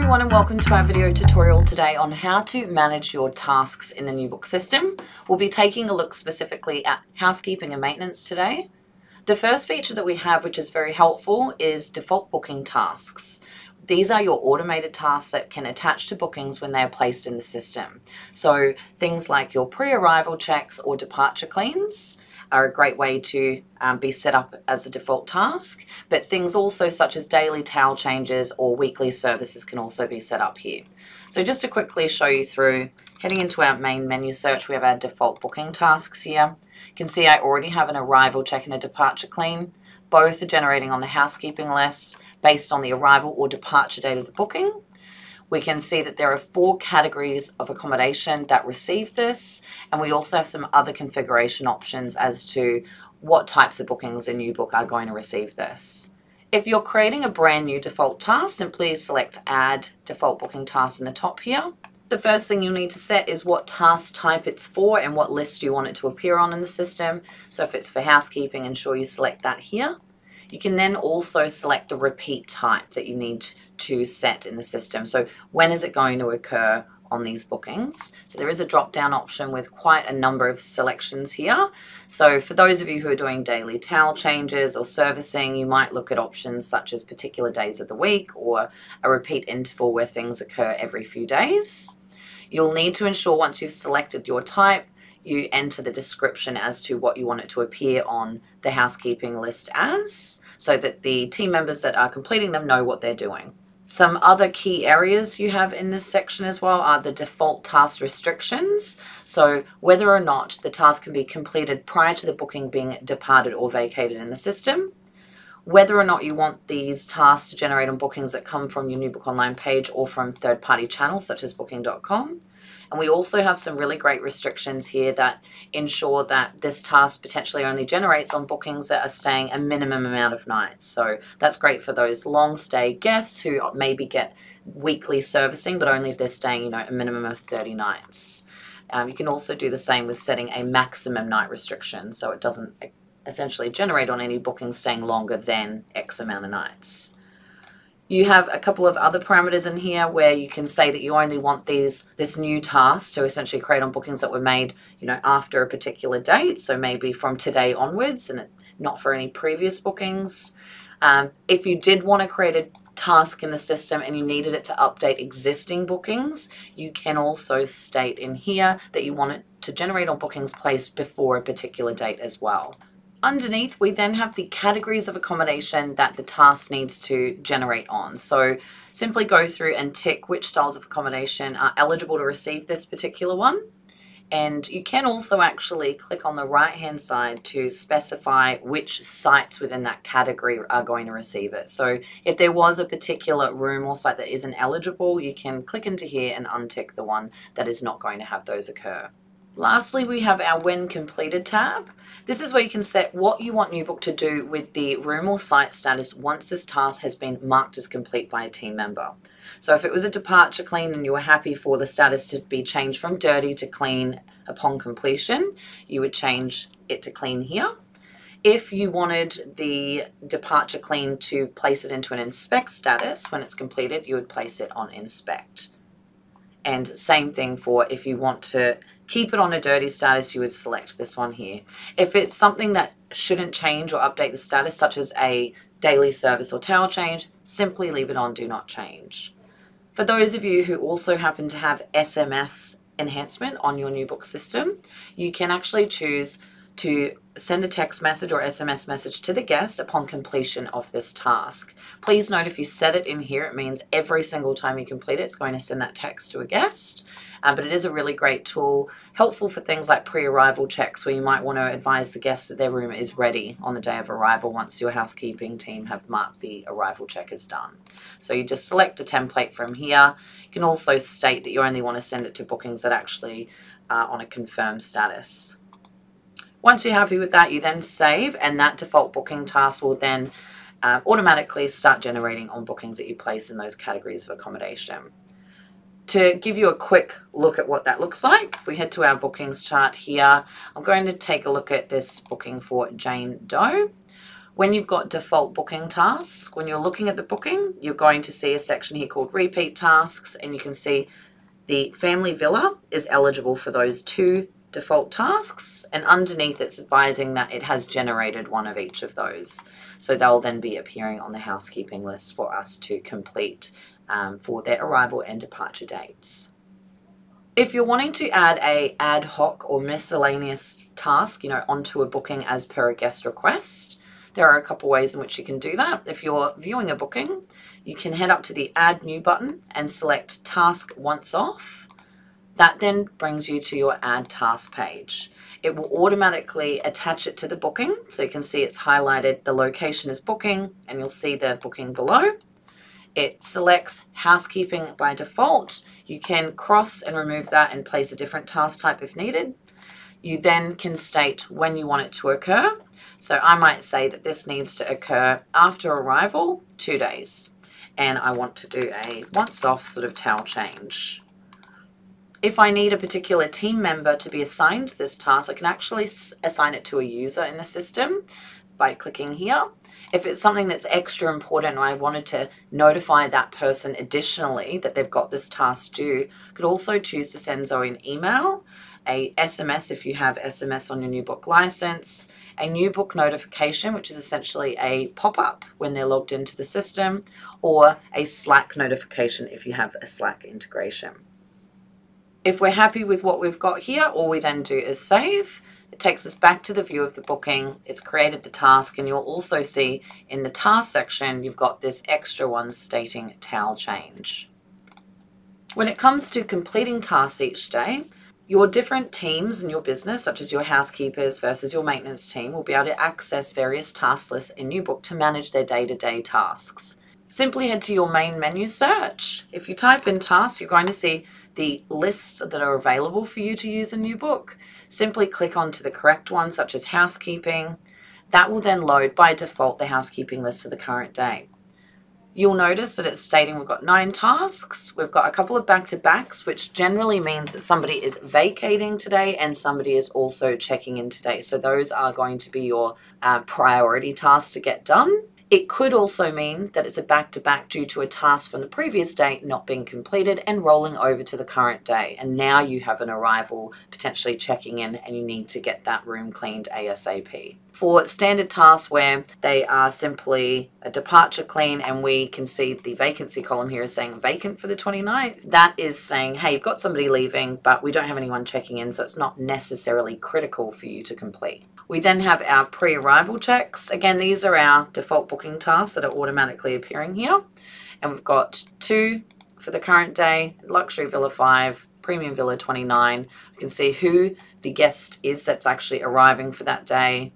everyone and welcome to our video tutorial today on how to manage your tasks in the Newbook system. We'll be taking a look specifically at housekeeping and maintenance today. The first feature that we have which is very helpful is default booking tasks. These are your automated tasks that can attach to bookings when they are placed in the system. So things like your pre-arrival checks or departure cleans, are a great way to um, be set up as a default task, but things also such as daily towel changes or weekly services can also be set up here. So just to quickly show you through, heading into our main menu search, we have our default booking tasks here. You can see I already have an arrival check and a departure clean. Both are generating on the housekeeping list based on the arrival or departure date of the booking we can see that there are four categories of accommodation that receive this, and we also have some other configuration options as to what types of bookings in book are going to receive this. If you're creating a brand new default task, simply select Add Default Booking Task in the top here. The first thing you'll need to set is what task type it's for and what list you want it to appear on in the system. So if it's for housekeeping, ensure you select that here. You can then also select the repeat type that you need to set in the system. So when is it going to occur on these bookings. So there is a drop down option with quite a number of selections here. So for those of you who are doing daily towel changes or servicing, you might look at options such as particular days of the week or a repeat interval where things occur every few days. You'll need to ensure once you've selected your type, you enter the description as to what you want it to appear on the housekeeping list as, so that the team members that are completing them know what they're doing. Some other key areas you have in this section as well are the default task restrictions. So whether or not the task can be completed prior to the booking being departed or vacated in the system, whether or not you want these tasks to generate on bookings that come from your Newbook online page or from third-party channels such as booking.com. And we also have some really great restrictions here that ensure that this task potentially only generates on bookings that are staying a minimum amount of nights. So that's great for those long stay guests who maybe get weekly servicing, but only if they're staying, you know, a minimum of 30 nights. Um, you can also do the same with setting a maximum night restriction so it doesn't essentially generate on any booking staying longer than X amount of nights. You have a couple of other parameters in here where you can say that you only want these this new task to essentially create on bookings that were made, you know, after a particular date. So maybe from today onwards and not for any previous bookings. Um, if you did want to create a task in the system and you needed it to update existing bookings, you can also state in here that you want it to generate on bookings placed before a particular date as well. Underneath, we then have the categories of accommodation that the task needs to generate on. So simply go through and tick which styles of accommodation are eligible to receive this particular one. And you can also actually click on the right hand side to specify which sites within that category are going to receive it. So if there was a particular room or site that isn't eligible, you can click into here and untick the one that is not going to have those occur. Lastly, we have our When Completed tab. This is where you can set what you want NewBook to do with the room or site status once this task has been marked as complete by a team member. So if it was a departure clean and you were happy for the status to be changed from dirty to clean upon completion, you would change it to clean here. If you wanted the departure clean to place it into an inspect status when it's completed, you would place it on inspect. And same thing for if you want to keep it on a dirty status, you would select this one here. If it's something that shouldn't change or update the status, such as a daily service or towel change, simply leave it on do not change. For those of you who also happen to have SMS enhancement on your Newbook system, you can actually choose to send a text message or SMS message to the guest upon completion of this task. Please note if you set it in here, it means every single time you complete it, it's going to send that text to a guest. Um, but it is a really great tool, helpful for things like pre-arrival checks where you might want to advise the guest that their room is ready on the day of arrival once your housekeeping team have marked the arrival check is done. So you just select a template from here. You can also state that you only want to send it to bookings that actually are on a confirmed status. Once you're happy with that, you then save and that default booking task will then uh, automatically start generating on bookings that you place in those categories of accommodation. To give you a quick look at what that looks like, if we head to our bookings chart here, I'm going to take a look at this booking for Jane Doe. When you've got default booking tasks, when you're looking at the booking, you're going to see a section here called repeat tasks, and you can see the family villa is eligible for those two default tasks, and underneath it's advising that it has generated one of each of those. So they'll then be appearing on the housekeeping list for us to complete um, for their arrival and departure dates. If you're wanting to add a ad hoc or miscellaneous task, you know, onto a booking as per a guest request, there are a couple ways in which you can do that. If you're viewing a booking, you can head up to the Add New button and select Task Once Off. That then brings you to your Add Task page. It will automatically attach it to the booking, so you can see it's highlighted the location is booking, and you'll see the booking below. It selects housekeeping by default. You can cross and remove that and place a different task type if needed. You then can state when you want it to occur. So I might say that this needs to occur after arrival, two days. And I want to do a once off sort of towel change. If I need a particular team member to be assigned this task, I can actually assign it to a user in the system by clicking here. If it's something that's extra important and I wanted to notify that person additionally that they've got this task due, I could also choose to send Zoe an email a SMS if you have SMS on your Newbook license, a Newbook notification, which is essentially a pop-up when they're logged into the system, or a Slack notification if you have a Slack integration. If we're happy with what we've got here, all we then do is save. It takes us back to the view of the booking. It's created the task, and you'll also see in the task section, you've got this extra one stating towel change. When it comes to completing tasks each day, your different teams in your business, such as your housekeepers versus your maintenance team, will be able to access various task lists in NewBook to manage their day to day tasks. Simply head to your main menu search. If you type in tasks, you're going to see the lists that are available for you to use in your book. Simply click onto the correct one, such as housekeeping. That will then load by default the housekeeping list for the current day. You'll notice that it's stating we've got nine tasks. We've got a couple of back-to-backs, which generally means that somebody is vacating today and somebody is also checking in today. So those are going to be your uh, priority tasks to get done. It could also mean that it's a back-to-back due to a task from the previous day not being completed and rolling over to the current day. And now you have an arrival potentially checking in and you need to get that room cleaned ASAP. For standard tasks where they are simply a departure clean and we can see the vacancy column here is saying vacant for the 29th, that is saying, hey, you've got somebody leaving, but we don't have anyone checking in, so it's not necessarily critical for you to complete. We then have our pre-arrival checks. Again, these are our default booking tasks that are automatically appearing here. And we've got two for the current day, Luxury Villa 5, Premium Villa 29. We can see who the guest is that's actually arriving for that day.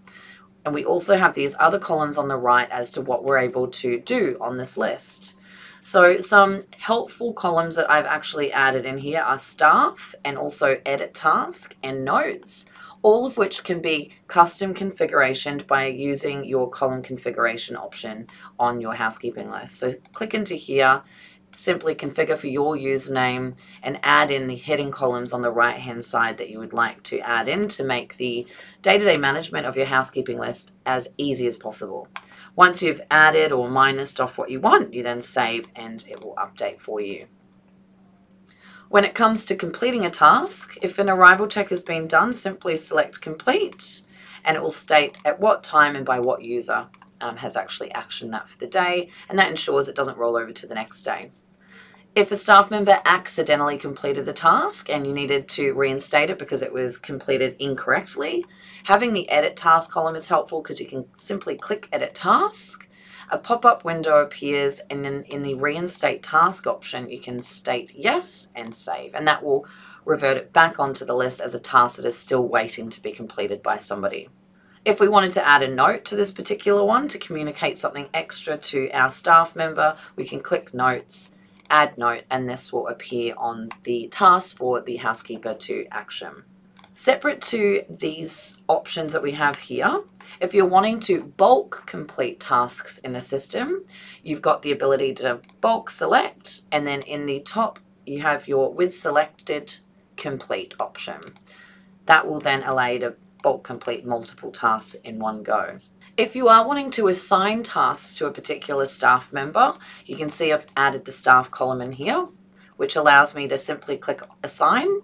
And we also have these other columns on the right as to what we're able to do on this list. So some helpful columns that I've actually added in here are staff and also edit task and notes all of which can be custom configuration by using your column configuration option on your housekeeping list. So click into here, simply configure for your username and add in the heading columns on the right hand side that you would like to add in to make the day-to-day -day management of your housekeeping list as easy as possible. Once you've added or minused off what you want, you then save and it will update for you. When it comes to completing a task, if an arrival check has been done, simply select complete and it will state at what time and by what user um, has actually actioned that for the day and that ensures it doesn't roll over to the next day. If a staff member accidentally completed a task and you needed to reinstate it because it was completed incorrectly, having the edit task column is helpful because you can simply click edit task a pop-up window appears and then in the reinstate task option you can state yes and save and that will revert it back onto the list as a task that is still waiting to be completed by somebody. If we wanted to add a note to this particular one to communicate something extra to our staff member, we can click notes, add note, and this will appear on the task for the housekeeper to action. Separate to these options that we have here, if you're wanting to bulk complete tasks in the system, you've got the ability to bulk select, and then in the top, you have your with selected complete option. That will then allow you to bulk complete multiple tasks in one go. If you are wanting to assign tasks to a particular staff member, you can see I've added the staff column in here, which allows me to simply click assign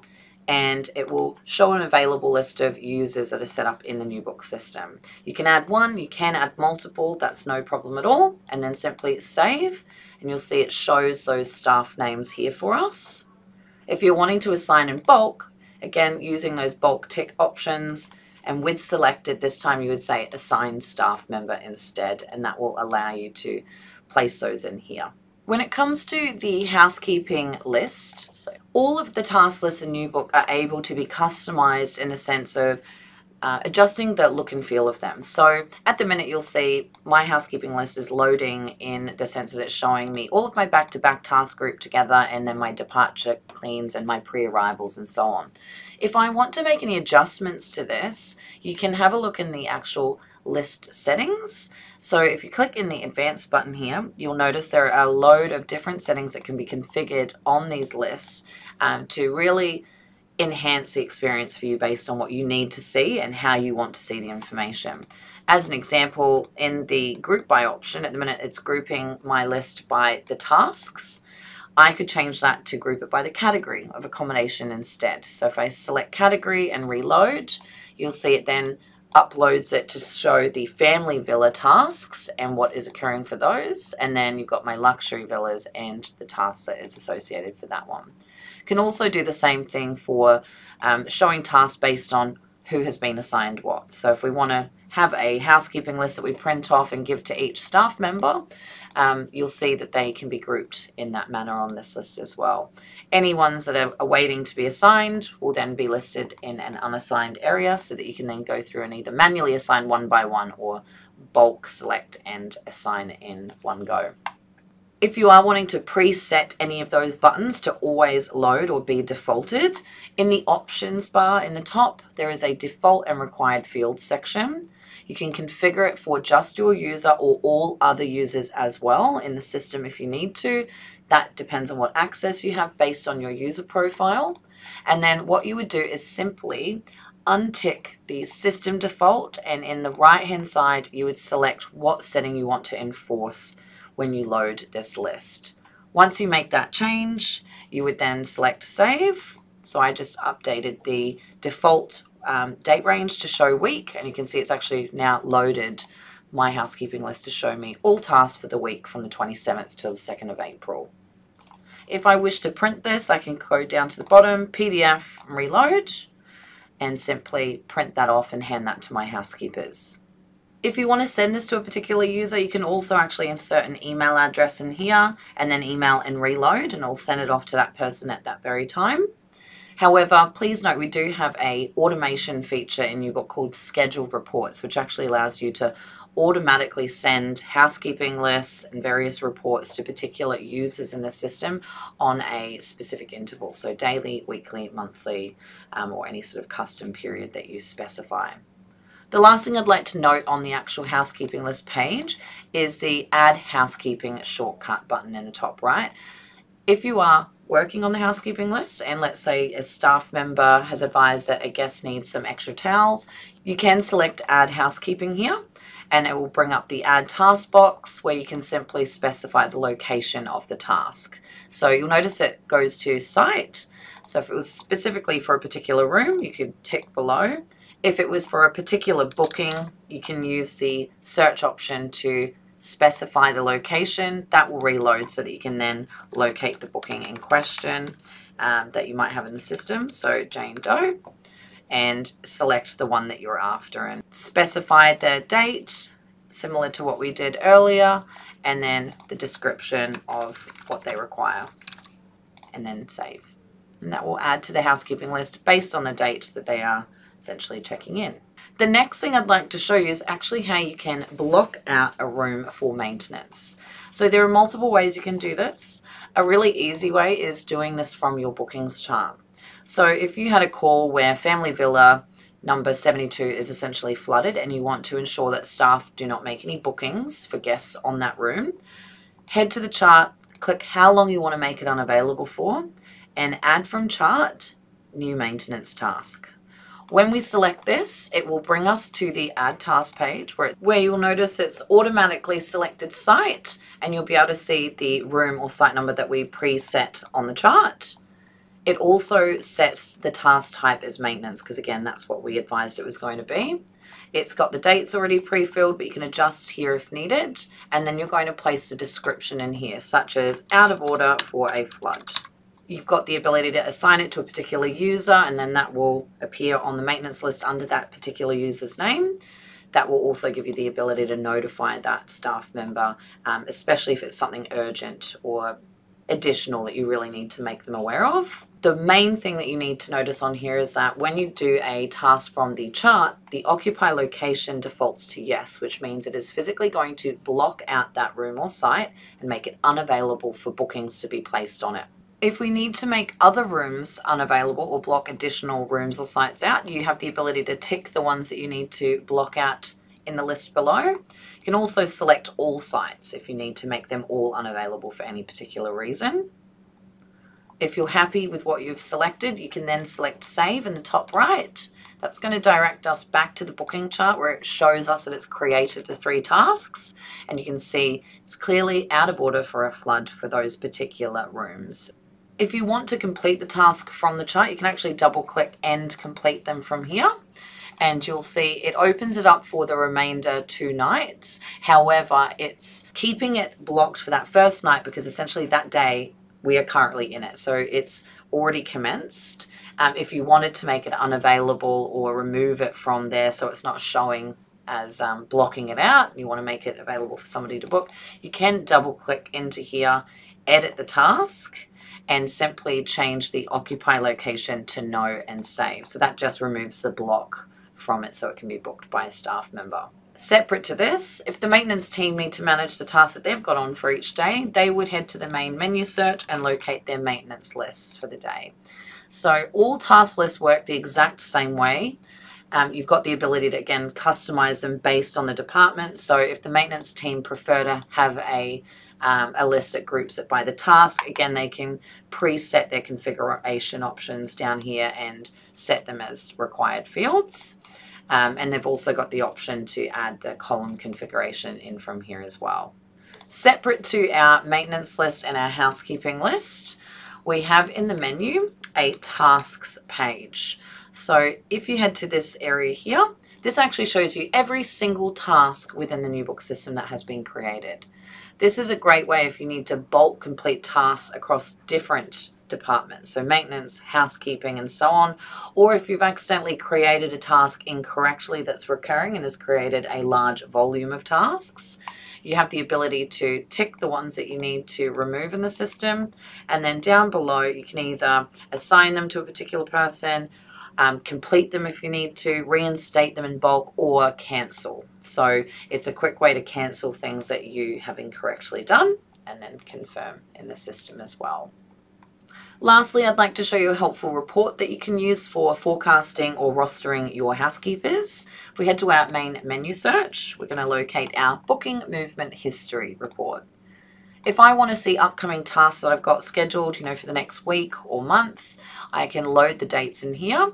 and it will show an available list of users that are set up in the Newbook system. You can add one, you can add multiple, that's no problem at all, and then simply save, and you'll see it shows those staff names here for us. If you're wanting to assign in bulk, again, using those bulk tick options, and with selected, this time you would say assign staff member instead, and that will allow you to place those in here. When it comes to the housekeeping list, so all of the task lists in Newbook are able to be customized in the sense of uh, adjusting the look and feel of them. So at the minute you'll see my housekeeping list is loading in the sense that it's showing me all of my back-to-back -back task group together and then my departure cleans and my pre-arrivals and so on. If I want to make any adjustments to this, you can have a look in the actual list settings. So if you click in the advanced button here, you'll notice there are a load of different settings that can be configured on these lists um, to really enhance the experience for you based on what you need to see and how you want to see the information. As an example, in the group by option, at the minute it's grouping my list by the tasks. I could change that to group it by the category of accommodation instead. So if I select category and reload, you'll see it then uploads it to show the family villa tasks and what is occurring for those. And then you've got my luxury villas and the tasks that is associated for that one. Can also do the same thing for um, showing tasks based on who has been assigned what. So if we want to have a housekeeping list that we print off and give to each staff member, um, you'll see that they can be grouped in that manner on this list as well. Any ones that are awaiting to be assigned will then be listed in an unassigned area so that you can then go through and either manually assign one by one or bulk select and assign in one go. If you are wanting to preset any of those buttons to always load or be defaulted, in the options bar in the top, there is a default and required fields section. You can configure it for just your user or all other users as well in the system if you need to. That depends on what access you have based on your user profile. And then what you would do is simply untick the system default and in the right hand side you would select what setting you want to enforce when you load this list. Once you make that change, you would then select save. So I just updated the default um, date range to show week, and you can see it's actually now loaded my housekeeping list to show me all tasks for the week from the 27th till the 2nd of April. If I wish to print this, I can go down to the bottom, PDF, reload, and simply print that off and hand that to my housekeepers. If you want to send this to a particular user, you can also actually insert an email address in here and then email and reload and I'll send it off to that person at that very time. However, please note we do have a automation feature in Newbook called scheduled reports, which actually allows you to automatically send housekeeping lists and various reports to particular users in the system on a specific interval. So daily, weekly, monthly, um, or any sort of custom period that you specify. The last thing I'd like to note on the actual housekeeping list page is the add housekeeping shortcut button in the top right. If you are working on the housekeeping list and let's say a staff member has advised that a guest needs some extra towels, you can select add housekeeping here and it will bring up the add task box where you can simply specify the location of the task. So you'll notice it goes to site. So if it was specifically for a particular room, you could tick below. If it was for a particular booking, you can use the search option to specify the location. That will reload so that you can then locate the booking in question um, that you might have in the system. So Jane Doe and select the one that you're after and specify the date similar to what we did earlier and then the description of what they require and then save. And that will add to the housekeeping list based on the date that they are essentially checking in. The next thing I'd like to show you is actually how you can block out a room for maintenance. So there are multiple ways you can do this. A really easy way is doing this from your bookings chart. So if you had a call where Family Villa number 72 is essentially flooded and you want to ensure that staff do not make any bookings for guests on that room, head to the chart, click how long you want to make it unavailable for, and add from chart, new maintenance task. When we select this, it will bring us to the add task page where, where you'll notice it's automatically selected site and you'll be able to see the room or site number that we preset on the chart. It also sets the task type as maintenance because again, that's what we advised it was going to be. It's got the dates already pre-filled, but you can adjust here if needed. And then you're going to place the description in here, such as out of order for a flood. You've got the ability to assign it to a particular user and then that will appear on the maintenance list under that particular user's name. That will also give you the ability to notify that staff member, um, especially if it's something urgent or additional that you really need to make them aware of. The main thing that you need to notice on here is that when you do a task from the chart, the occupy location defaults to yes, which means it is physically going to block out that room or site and make it unavailable for bookings to be placed on it. If we need to make other rooms unavailable or block additional rooms or sites out, you have the ability to tick the ones that you need to block out in the list below. You can also select all sites if you need to make them all unavailable for any particular reason. If you're happy with what you've selected, you can then select save in the top right. That's going to direct us back to the booking chart where it shows us that it's created the three tasks and you can see it's clearly out of order for a flood for those particular rooms. If you want to complete the task from the chart, you can actually double click and complete them from here and you'll see it opens it up for the remainder two nights. However, it's keeping it blocked for that first night because essentially that day we are currently in it. So it's already commenced. Um, if you wanted to make it unavailable or remove it from there so it's not showing as um, blocking it out, you want to make it available for somebody to book, you can double click into here, edit the task, and simply change the occupy location to no and save. So that just removes the block from it so it can be booked by a staff member. Separate to this, if the maintenance team need to manage the tasks that they've got on for each day, they would head to the main menu search and locate their maintenance lists for the day. So all task lists work the exact same way. Um, you've got the ability to again customize them based on the department. So if the maintenance team prefer to have a um, a list that groups it by the task. Again, they can preset their configuration options down here and set them as required fields. Um, and they've also got the option to add the column configuration in from here as well. Separate to our maintenance list and our housekeeping list, we have in the menu a tasks page. So if you head to this area here, this actually shows you every single task within the Newbook system that has been created. This is a great way if you need to bulk complete tasks across different departments, so maintenance, housekeeping, and so on, or if you've accidentally created a task incorrectly that's recurring and has created a large volume of tasks, you have the ability to tick the ones that you need to remove in the system, and then down below you can either assign them to a particular person um, complete them if you need to, reinstate them in bulk, or cancel. So it's a quick way to cancel things that you have incorrectly done and then confirm in the system as well. Lastly, I'd like to show you a helpful report that you can use for forecasting or rostering your housekeepers. If we head to our main menu search, we're going to locate our Booking Movement History report. If I want to see upcoming tasks that I've got scheduled, you know, for the next week or month, I can load the dates in here.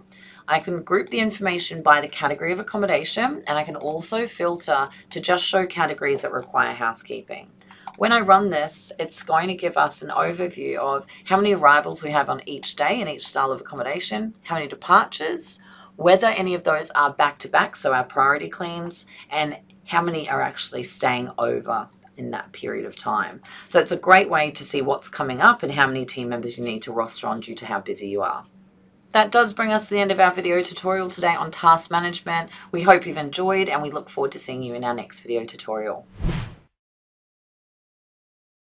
I can group the information by the category of accommodation and I can also filter to just show categories that require housekeeping. When I run this, it's going to give us an overview of how many arrivals we have on each day in each style of accommodation, how many departures, whether any of those are back to back, so our priority cleans, and how many are actually staying over in that period of time. So it's a great way to see what's coming up and how many team members you need to roster on due to how busy you are. That does bring us to the end of our video tutorial today on task management. We hope you've enjoyed and we look forward to seeing you in our next video tutorial.